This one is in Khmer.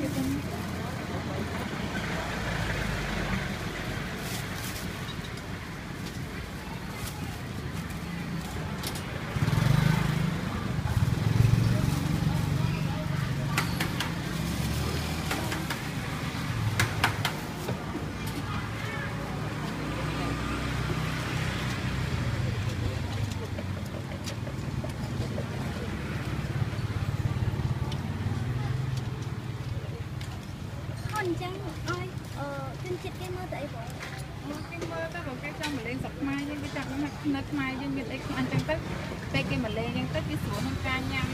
Thank you. អញ្ចឹងឲ្យអឺជនជាតិគេមើលទៅអីបងមកគេមើលទៅបើគេចង់មកលេងស្រុកខ្មែរយើងគេចាប់នៅនៅខ្មែរយើងមានអីខ្លាំងអញ្ចឹងទៅពេលគេមកលេងអញ្ចឹងទៅគេស្រួលក្នុងការញ៉ាំ